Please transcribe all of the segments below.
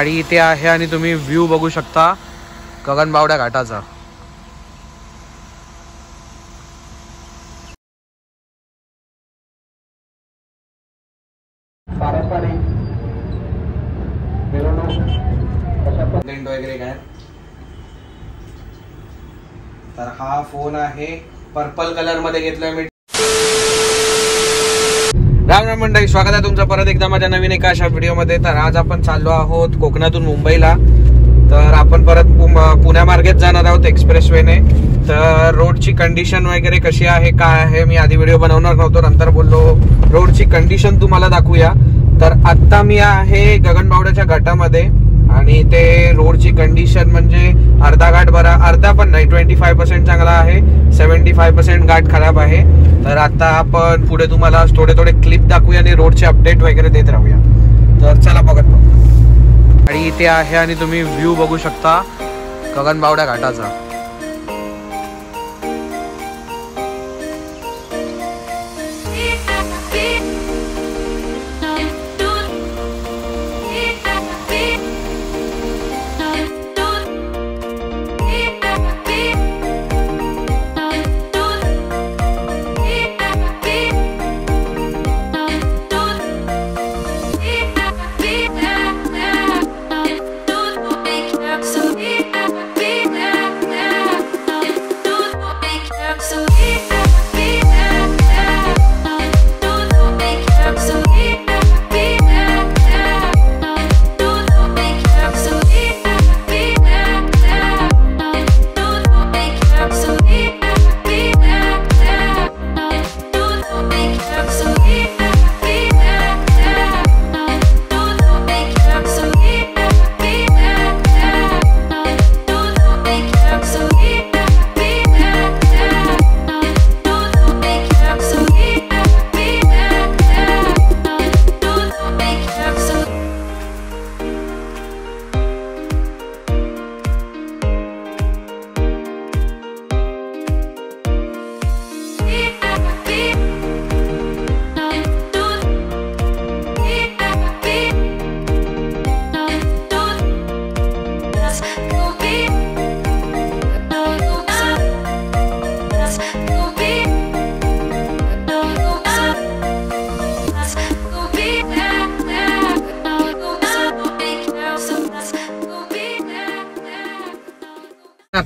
गाडी इथे आहे आणि तुम्ही व्ह्यू बघू शकता गगनबावड्या घाटाचा. वगैरे काय? तर हा फोन आहे. पर्पल कलरमध्ये घेतलाय मी. राम राम मंडळी स्वागत आहे तुमचं परत एकदा माझ्या नवीन एका अशा व्हिडिओमध्ये. तर आज आपण चाललो आहोत कोकणातून मुंबईला. तर आपण परत पु- पुण्यामार्गेच जाणार आहोत एक्सप्रेस वेने तर रोडची कंडिशन वगैरे कशी आहे काय आहे मी आधी व्हिडिओ बनवणार नव्हतो नंतर बोललो. रोडची कंडिशन तुम्हाला दाखवूया. तर आत्ता मी आहे गगनबावड्याच्या घाटामध्ये. आणि ते रोडची कंडिशन म्हणजे अर्धा घाट बरा अर्धा पण नाही ट्वेंटी फाय पर्सेंट चांगला आहे. सेवन्टी फाय पर्सेंट घाट खराब आहे. तर आता आपण पुढे तुम्हाला थोडे थोडे क्लिप दाखवूया आणि रोडचे अपडेट वगैरे देत राहूया. तर चला बघत बघू. आणि इथे आहे आणि तुम्ही व्ह्यू बघू शकता गगनबावड्या घाटाचा.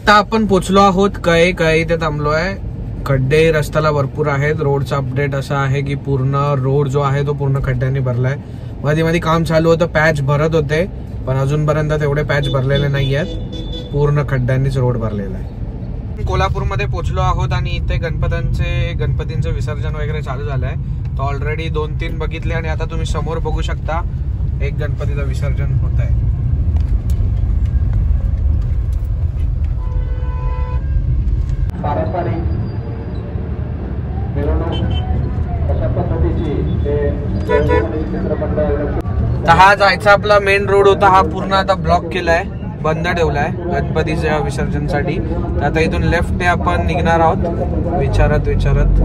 आता आपण पोचलो आहोत कळे कळे इथे थांबलो आहे खड्डे रस्त्याला भरपूर आहेत. रोडचा अपडेट असा आहे की पूर्ण रोड जो आहे तो पूर्ण खड्ड्यांनी भरलाय. मध्ये मध्ये काम चालू होतं पॅच भरत होते पण अजूनपर्यंत तेवढे पॅच भरलेले नाही आहेत पूर्ण खड्ड्यांनीच रोड भरलेला आहे. कोल्हापूरमध्ये पोचलो आहोत आणि इथे गणपतांचे गणपतींचं विसर्जन वगैरे चालू झालंय. तर ऑलरेडी दोन तीन बघितले आणि आता तुम्ही समोर बघू शकता एक गणपतीचं विसर्जन होत आहे पारंपरिक मिरवणूक अशा पद्धतीची तर हा जायचा आपला मेन रोड होता हा पूर्ण आता ब्लॉक केलाय बंद ठेवलाय गणपतीच्या विसर्जनसाठी. आता इथून लेफ्टने आपण निघणार आहोत. विचारत विचारत.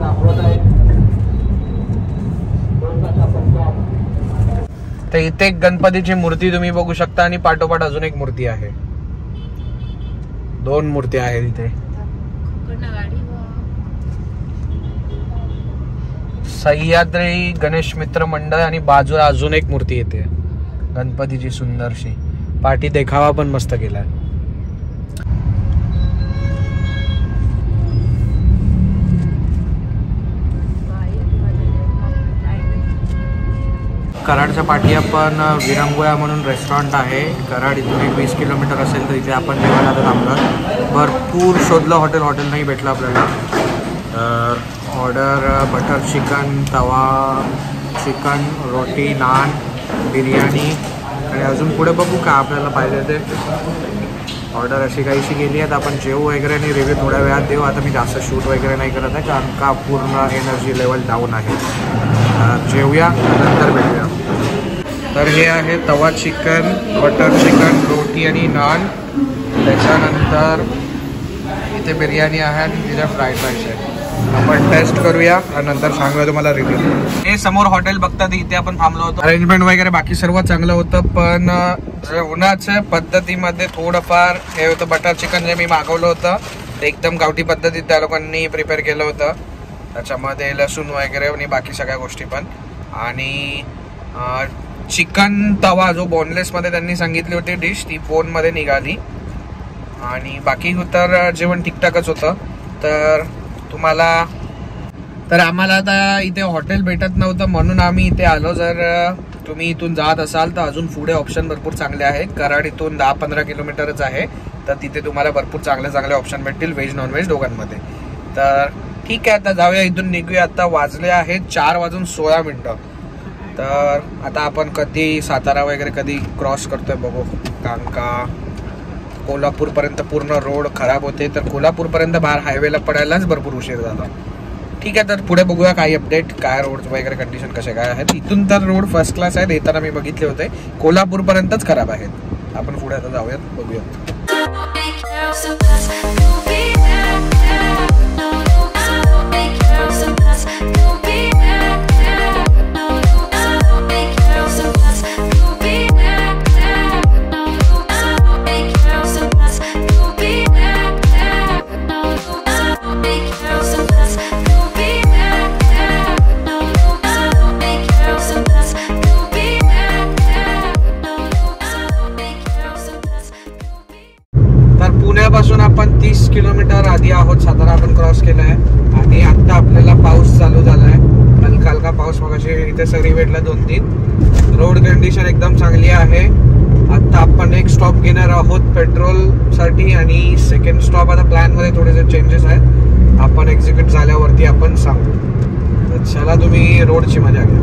दाखवत दोन तासाचा तर इथे एक गणपतीची मूर्ती तुम्ही बघू शकता आणि पाठोपाठ अजून एक मूर्ती आहे. दोन मूर्ती आहेत इथे. सह्याद्री गणेश मित्र मंडळ आणि बाजूला अजून एक मूर्ती येते. गणपतीची सुंदरशी. पाठी देखावा पण मस्त केलाय. कराडच्या पाठी आपण विरंगुळा म्हणून रेस्टॉरंट आहे. कराड इथून एक वीस किलोमीटर असेल तर इथे आपण जेवायला आता थांबलो भरपूर शोधलं हॉटेल हॉटेल नाही भेटलं आपल्याला. तर order butter chicken tawa chicken roti naan biryani. आणि अजून पुढे बघू का आपल्याला पाहिजे ते. ऑर्डर अशी काहीशी गेली आहेत. आपण जेव वगैरे आणि रिव्ह्यू थोड्या वेळात देऊ. आता मी जास्त शूट वगैरे नाही करत आहे कारण का पूर्ण एनर्जी लेवल डाऊन आहे. जेवूया नंतर भेटूया. तर हे आहे तवा चिकन बटर चिकन रोटी आणि नान. त्याच्यानंतर इथे बिर्याणी आहे आणि तिथे फ्राईड राईस आहे. आपण टेस्ट करूया आणि नंतर सांगूया तुम्हाला रिव्ह्यू हे समोर हॉटेल बघतात इथे आपण थांबलो होतो. अरेंजमेंट वगैरे बाकी सर्व चांगलं होतं पण जेवणाच्या पद्धतीमध्ये थोडंफार हे होतं बटर चिकन जे मी मागवलं होतं ते एकदम गावठी पद्धतीत त्या लोकांनी प्रिपेअर केलं होतं. त्याच्यामध्ये लसूण वगैरे आणि बाकी सगळ्या गोष्टी पण. आणि चिकन तवा जो बोनलेसमध्ये त्यांनी सांगितली होती डिश ती फोनमध्ये निघाली. आणि बाकी हो तर जेवण ठीकठाकच होतं. तर तुम्हाला तर आम्हाला आता इथे हॉटेल भेटत नव्हतं म्हणून आम्ही इथे आलो. जर तुम्ही इथून जात असाल तर अजून पुढे ऑप्शन भरपूर चांगले आहेत. कराड इथून दहा पंधरा किलोमीटरच आहे. तर तिथे तुम्हाला भरपूर चांगले चांगले ऑप्शन भेटतील व्हेज नॉनव्हेज दोघांमध्ये. तर ठीक आहे आता जाऊया इथून निघूया. आता वाजले आहेत चार वाजून सोळा मिनटं. तर आता आपण कधी सातारा वगैरे कधी क्रॉस करतोय बघू. कारण का कोल्हापूरपर्यंत पूर्ण रोड खराब होते तर कोल्हापूरपर्यंत बाहेर हायवेला पडायलाच भरपूर उशीर झाला. ठीक आहे तर पुढे बघूया काही अपडेट काय रोड वगैरे कंडिशन कसे काय आहेत. इथून तर रोड फर्स्ट क्लास आहेत येताना मी बघितले होते. कोल्हापूरपर्यंतच खराब आहेत. आपण पुढे आता जाऊयात बघूयात. आधी आहोत सातारा आपण क्रॉस केला आहे आणि आत्ता आपल्याला पाऊस चालू झाला आहे हलका हलका पाऊस मग इथे सरी भेटला दोन तीन. रोड कंडिशन एकदम चांगली आहे. आत्ता आपण एक स्टॉप घेणार आहोत पेट्रोलसाठी आणि सेकंड स्टॉप आता प्लॅनमध्ये थोडेसे चेंजेस आहेत. आपण एक्झिक्यूट झाल्यावरती आपण सांगू. तर चला तुम्ही रोडची मजा घ्या.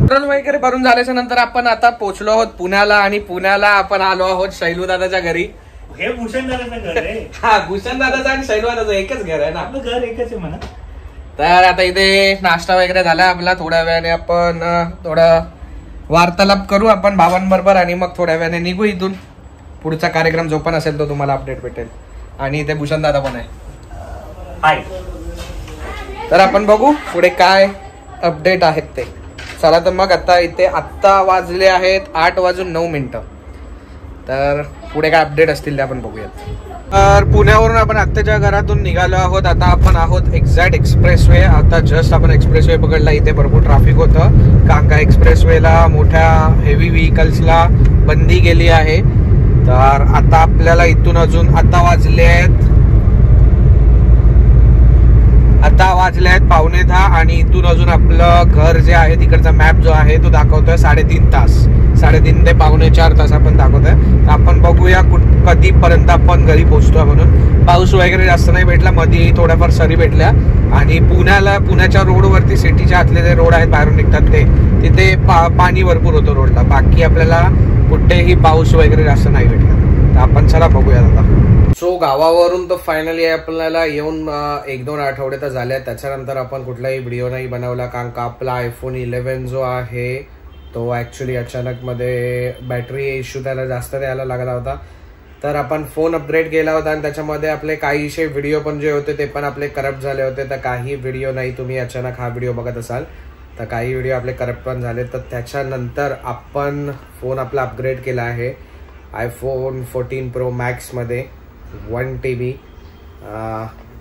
पेट्रोल वगैरे भरून झाल्याच्यानंतर आपण आता पोचलो आहोत पुण्याला आणि पुण्याला आपण आलो आहोत शैलू दादाच्या घरी. हे भूषण दादाचं घर आहे. हा भूषण दादाचं आणि शैलू दादाचं एकच घर आहे ना. आपलं घर एकच आहे म्हणा. तर आता इथे नाश्ता वगैरे झाला आपला थोड्या वेळाने आपण अं, थोडं वार्तालाप करू आपण भावांबरोबर आणि मग थोड्या वेळाने निघू इथून. पुढचा कार्यक्रम जो पण असेल तो तुम्हाला अपडेट भेटेल. आणि इथे भूषण दादा पण आहे. हाय तर आपण बघू पुढे काय अपडेट आहेत ते. चला तर मग आता इथे आत्ता वाजले आहेत आठ वाजून नऊ मिनिटं. तर पुढे काय अपडेट असतील ते आपण बघूयात. तर पुण्यावरून आपण आत्ताच्या घरातून निघालो आहोत. आता आपण आहोत एक्झॅक्ट एक्सप्रेस वे आता जस्ट आपण एक्सप्रेस वे पकडला. इथे भरपूर ट्रॅफिक होतं. कांका एक्सप्रेस वेला मोठ्या हेवी व्हेकल्सला बंदी गेली आहे. तर आता आपल्याला इथून अजून आता वाजले आहेत आता वाजले आहेत पावणे दहा आणि इथून अजून आपलं घर जे आहे तिकडचा मॅप जो आहे तो दाखवतोय साडेतीन तास. साडेतीन ते पावणे चार तास आपण दाखवतोय. तर आपण बघूया कुठ कधीपर्यंत आपण घरी पोहोचतोय म्हणून. पाऊस वगैरे जास्त नाही भेटला मध्ये थोड्याफार सरी भेटल्या. आणि पुण्याला पुण्याच्या रोडवरती सिटीच्या आतले जे रोड आहेत बाहेरून निघतात ते तिथे पा पाणी भरपूर होतं रोडला. बाकी आपल्याला कुठेही पाऊस वगैरे जास्त नाही भेटला. तर आपण चला बघूया आता. सो गावावरून तर फायनली आपल्याला येऊन एक दोन आठवडे तर झाले. त्याच्यानंतर आपण कुठलाही व्हिडिओ नाही बनवला कारण का आपला आयफोन इलेव्हन जो आहे तो ॲक्च्युली अचानकमध्ये बॅटरी इश्यू त्याला जास्त द्यायला लागला होता. तर आपण फोन अपग्रेड केला होता आणि त्याच्यामध्ये आपले काहीशे व्हिडिओ पण जे होते ते पण आपले करप्ट झाले होते. तर काही व्हिडिओ नाही तुम्ही अचानक हा व्हिडिओ बघत असाल. तर काही व्हिडिओ आपले करप्ट पण झाले तर त्याच्यानंतर आपण फोन आपला अपग्रेड केला आहे. आयफोन फोर्टीन प्रो मॅक्समध्ये वन टी बी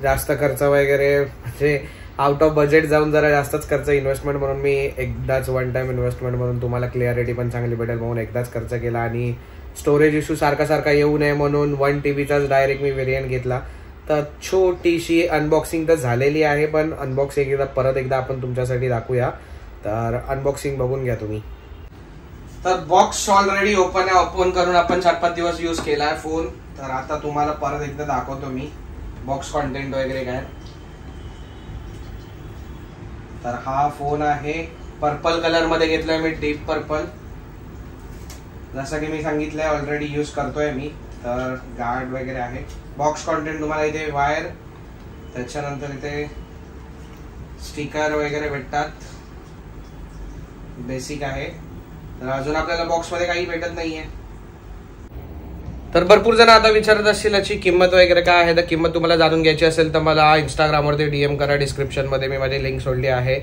जास्त खर्च वगैरे म्हणजे आउट ऑफ बजेट जाऊन जरा जास्तच खर्च इन्व्हेस्टमेंट म्हणून मी एकदाच वन टाइम इन्व्हेस्टमेंट म्हणून तुम्हाला क्लिअरिटी पण चांगली भेटेल म्हणून एकदाच खर्च केला आणि स्टोरेज इश्यू सारखा सारखा येऊ नये म्हणून वन टी बीचाच डायरेक्ट मी व्हेरियंट घेतला. तर छोटीशी अनबॉक्सिंग तर झालेली आहे पण अनबॉक्सिंग एकदा परत एकदा आपण तुमच्यासाठी दाखवूया. तर अनबॉक्सिंग बघून घ्या तुम्ही. तर बॉक्स ऑलरेडी ओपन आहे ओपन करून आपण चार पाच दिवस यूज केला आहे फोन तर आता तुम्हाला परत एकदा दाखवतो मी. बॉक्स कॉन्टेंट वगैरे काय. तर हा फोन आहे. पर्पल कलरमध्ये घेतलाय मी डीप पर्पल जसं की मी सांगितलंय ऑलरेडी यूज करतोय मी. तर गार्ड वगैरे आहे. बॉक्स कॉन्टेंट तुम्हाला इथे वायर त्याच्यानंतर इथे स्टिकर वगैरे भेटतात. बेसिक आहे. तर अजून आपल्याला बॉक्समध्ये काही भेटत नाही आहे तर भरपूर जण आता विचारत असतील याची किंमत वगैरे काय आहे? तर किंमत तुम्हाला जाणून घ्यायची असेल तर मला इंस्टाग्रामवरती डीएम करा डिस्क्रिप्शनमध्ये मी माझी लिंक सोडली आहे.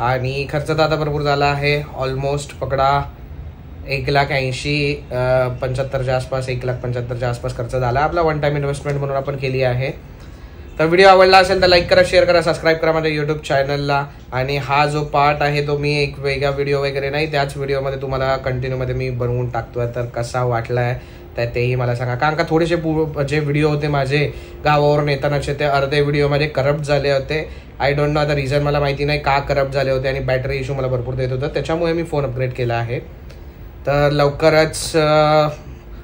आणि खर्च तर आता भरपूर झाला आहे. ऑलमोस्ट पकडा एक लाख ऐंशी पंच्याहत्तरच्या आसपास एक लाख पंच्याहत्तरच्या आसपास खर्च झाला. आपला वन टाईम इन्व्हेस्टमेंट म्हणून आपण केली आहे. तर व्हिडिओ आवडला असेल तर लाईक करा शेअर करा सबस्क्राईब करा माझ्या युट्यूब चॅनलला आणि हा जो पार्ट आहे तो मी एक वेगळा व्हिडिओ वगैरे नाही त्याच व्हिडिओमध्ये तुम्हाला कंटिन्यूमध्ये मी बनवून टाकतोय. तर कसा वाटला आहे तर तेही मला सांगा. कारण का थोडेसे पू- जे व्हिडिओ होते माझे गावावरून येतानाचे ते अर्धे व्हिडिओ माझे करप्ट झाले होते. आय डोंट नो आता रिझन मला माहिती नाही का करप्ट झाले होते आणि बॅटरी इश्यू मला भरपूर देत होतं. त्याच्यामुळे मी फोन अपग्रेड केला आहे. तर लवकरच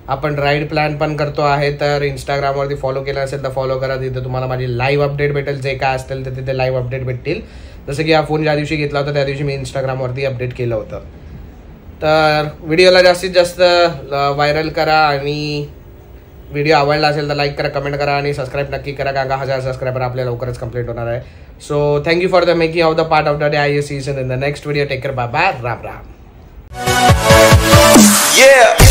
आपण राईड प्लॅन पण करतो आहे. तर इंस्टाग्रामवरती फॉलो केलं असेल तर फॉलो करा. तिथे तुम्हाला माझी लाईव्ह अपडेट भेटेल. जे काय असतील तर तिथे लाईव्ह अपडेट भेटतील. जसं की हा फोन ज्या दिवशी घेतला होता त्या दिवशी मी इंस्टाग्रामवरती अपडेट केलं होतं. तर व्हिडिओला जास्तीत जास्त व्हायरल करा आणि व्हिडिओ आवडला असेल तर लाईक करा कमेंट करा आणि सबस्क्राईब नक्की करा कारण का हजार सबस्क्रायबर आपल्या लवकरच कंप्लीट होणार आहे. So thank you for the making of the part of the day I season in the next video take care bye bye Ram Ram Yeah.